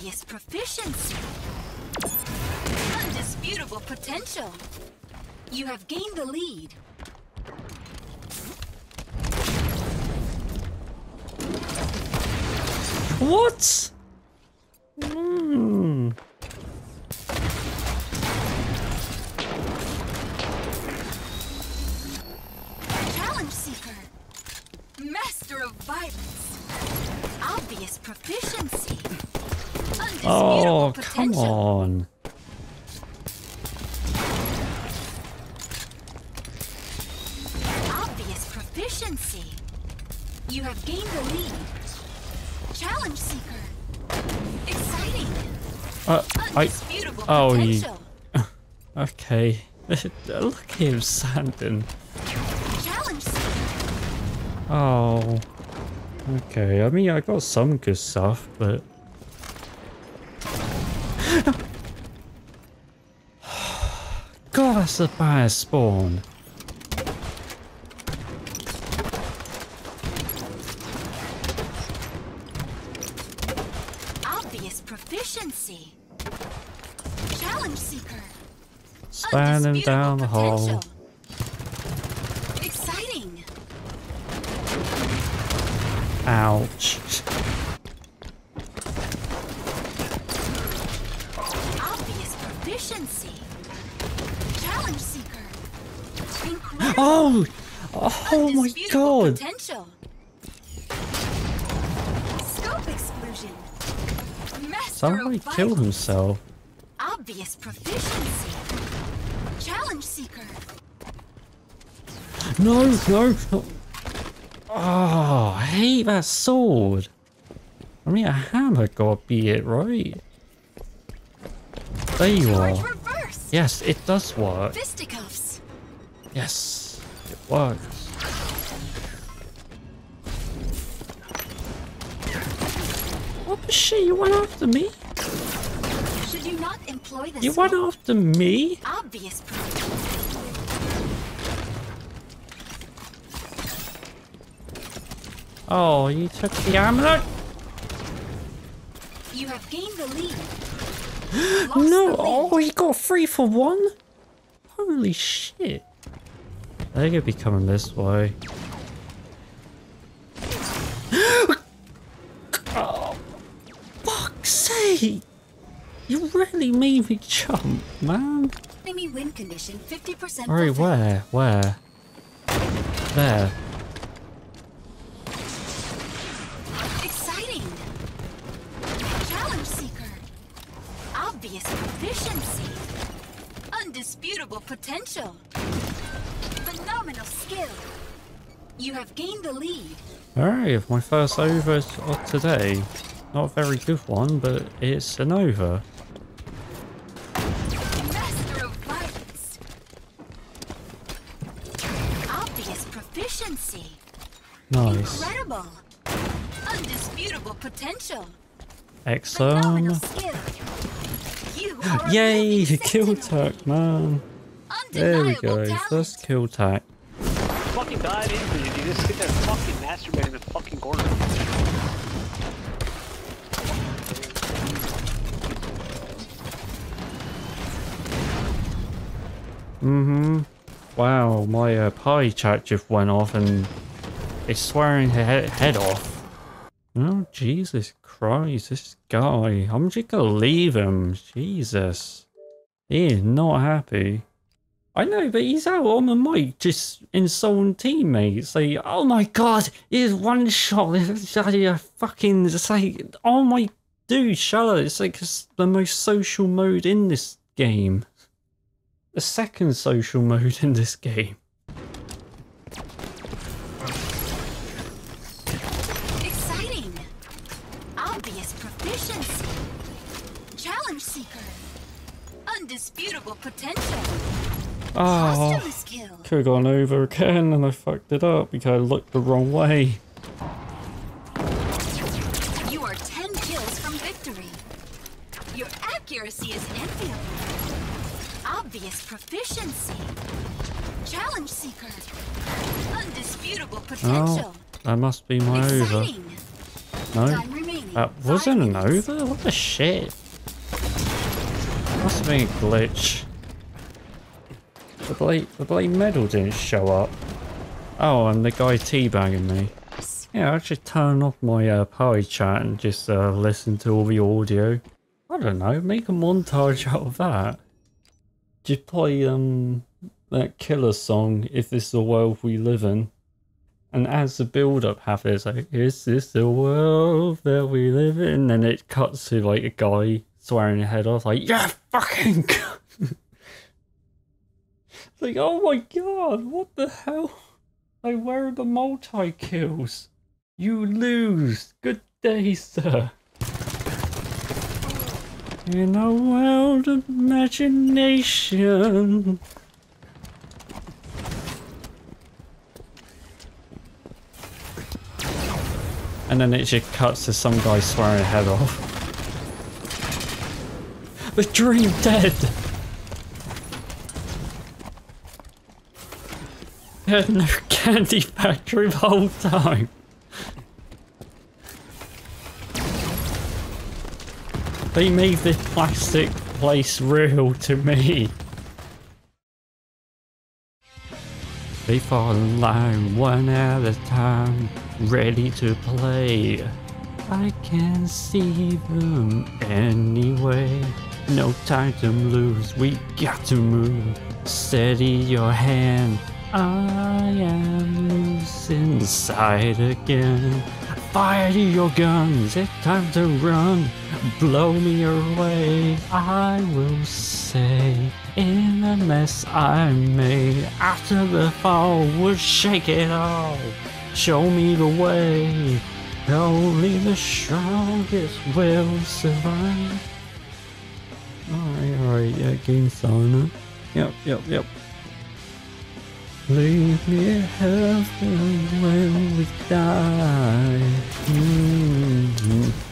Obvious proficiency. Undisputable potential. You have gained the lead. What? Hmm. Challenge seeker. Master of violence. Obvious proficiency. Oh, come on. Obvious proficiency. You have gained the lead. Challenge seeker. Exciting. Uh, I. Oh, you- Okay. Look at him standing. Challenge seeker. Oh. Okay. I mean, I got some good stuff, but. God, that's a bad spawn. Obvious proficiency. Challenge seeker. Span him down the Undisputable hole. potential. Exciting. Ouch. Obvious proficiency. Challenge seeker. Oh! Incredible. Oh! Oh my god! Potential. Scope exclusion. Master Somebody killed himself. Obvious proficiency. Challenge seeker. No, no, no. Oh, I hate that sword. I mean, a hammer gotta be it, right? There you are. Yes, it does work. Fisticuffs. Yes, it works. What the shit? You went after me? Should you not employ the You went after me? Obvious. Oh, you took the amulet? You have gained the lead. Lost No, oh, he got three for one? Holy shit. They're gonna be coming this way. oh, fuck's sake! You really made me jump, man. Enemy win condition 50% Hurry, where? Where? There. Skill. You have gained the lead. Alright, my first over of today. Not a very good one, but it's an over. Master of violence. Obvious proficiency. Nice. Incredible. Undisputable potential. Excellent. Phenomenal. You are a Yay! Kill tack, man. There we go. talent. First kill tack. Fucking dive in for you, dude. Just sit there fucking masturbating in the fucking corner. Mm-hmm. Wow, my uh, pie chat just went off and it's swearing her he- head off. Oh, Jesus Christ, this guy. I'm just gonna leave him. Jesus. He is not happy. I know, but he's out on the mic just insulting teammates. Like, oh my god, he's one shot. It's fucking, it's like, oh my dude, up. It's like it's the most social mode in this game the second social mode in this game. Exciting. Obvious proficiency. Challenge seeker. Undisputable potential. Oh, could have gone over again and I fucked it up because I looked the wrong way. You are 10 kills from victory. Your accuracy is enviable. Obvious proficiency. Challenge seeker. Undisputable potential. Oh, that must be my over. No? That wasn't an over? What the shit? Must have been a glitch. The blade, the blade medal didn't show up. Oh, and the guy teabagging me. Yeah, I'll just turn off my uh, party chat and just uh, listen to all the audio. I don't know, make a montage out of that. Just play um that killer song, If This Is the World We Live In. And as the build up happens, like, Is this the world that we live in? And then it cuts to like a guy swearing his head off, like, Yeah, fucking Like, oh my god, what the hell? Like, where are the multi kills? You lose. Good day, sir. In a world of imagination. And then it just cuts to some guy swearing a head off. The dream dead! Had no candy factory the whole time. They made this plastic place real to me. They fall in line one at a time, ready to play. I can see them anyway. No time to lose, we got to move. Steady your hand, I am loose inside again. Fire your guns, it's time to run. Blow me away, I will say. In the mess I made after the fall, we'll shake it all. Show me the way. Only the strongest will survive. Alright, alright, yeah, game sauna. Yep, yep, yep. Leave me heaven when we die. Mm -hmm.